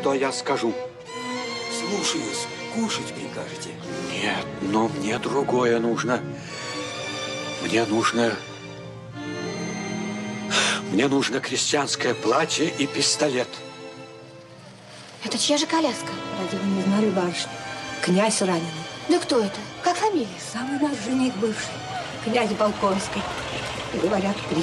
что я скажу. Слушаюсь. Кушать прикажете? Нет, но мне другое нужно. Мне нужно... Мне нужно крестьянское платье и пистолет. Это чья же коляска? Разве вы не знали, барышня? Князь раненый. Да кто это? Как фамилия? Самый наш жених бывший. Князь Балконский. Говорят, при